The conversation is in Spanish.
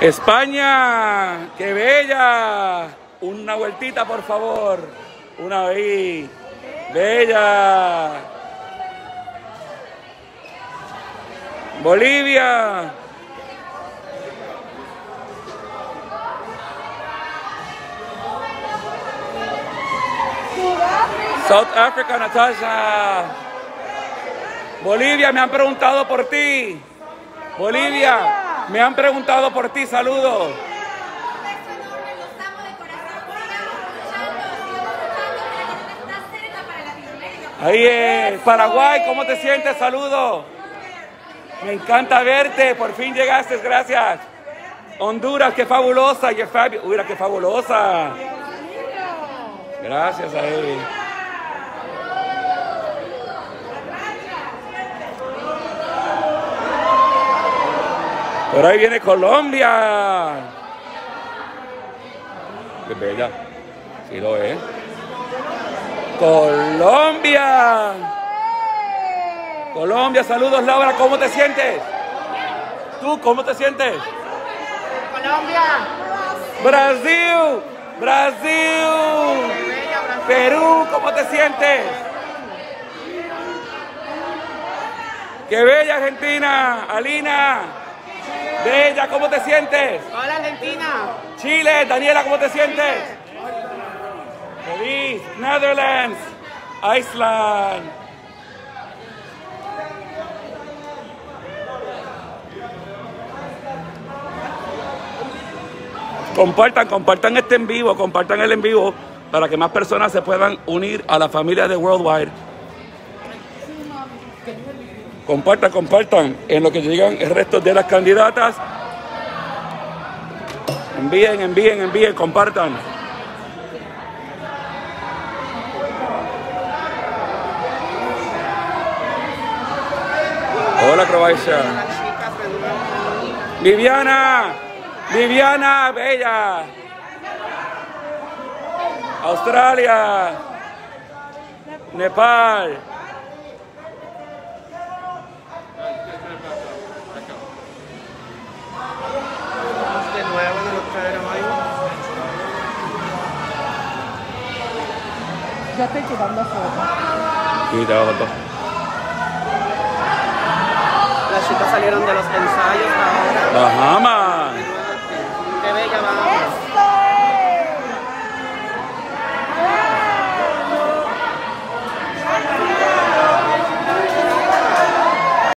España, qué bella. Una vueltita, por favor. Una ahí. Bella. Bolivia. South Africa, Natasha. Bolivia, me han preguntado por ti. Bolivia, me han preguntado por ti. Saludos. Ahí es. Paraguay, ¿cómo te sientes? Saludos. Me encanta verte. Por fin llegaste. Gracias. Honduras, qué fabulosa. Qué fabulosa. Gracias a él. Por ahí viene Colombia. Qué bella. Sí lo es. Colombia. Colombia, saludos Laura, ¿cómo te sientes? ¿Tú cómo te sientes? Colombia. Brasil, Brasil. Perú, ¿cómo te sientes? Qué bella Argentina, Alina. Bella, ¿cómo te sientes? Hola Argentina. Chile, Daniela, ¿cómo te sientes? Feliz, Netherlands, Iceland. Compartan, compartan este en vivo, compartan el en vivo para que más personas se puedan unir a la familia de Worldwide. Compartan, compartan en lo que llegan el resto de las candidatas. Envíen, envíen, envíen, compartan. Hola Croacia. Viviana, Viviana, bella. Australia, Nepal. Ya estoy tirando fotos. Y te hago foto. Las chicas salieron de los ensayos ahora. Vamos.